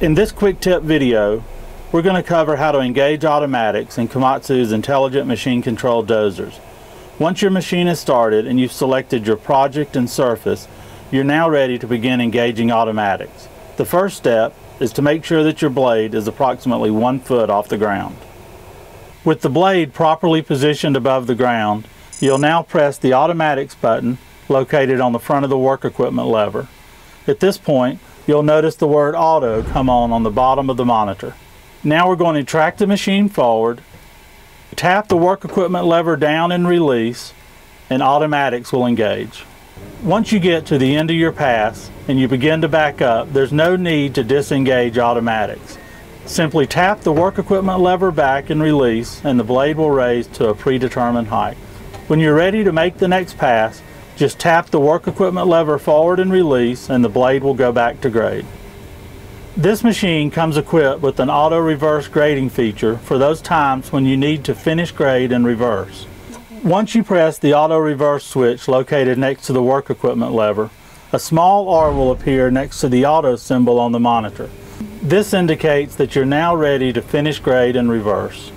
In this quick tip video, we're going to cover how to engage automatics in Komatsu's intelligent machine control dozers. Once your machine is started and you've selected your project and surface, you're now ready to begin engaging automatics. The first step is to make sure that your blade is approximately one foot off the ground. With the blade properly positioned above the ground, you'll now press the automatics button located on the front of the work equipment lever. At this point, you'll notice the word auto come on on the bottom of the monitor. Now we're going to track the machine forward, tap the work equipment lever down and release, and automatics will engage. Once you get to the end of your pass and you begin to back up, there's no need to disengage automatics. Simply tap the work equipment lever back and release and the blade will raise to a predetermined height. When you're ready to make the next pass, just tap the work equipment lever forward and release and the blade will go back to grade. This machine comes equipped with an auto reverse grading feature for those times when you need to finish grade and reverse. Once you press the auto reverse switch located next to the work equipment lever, a small R will appear next to the auto symbol on the monitor. This indicates that you're now ready to finish grade and reverse.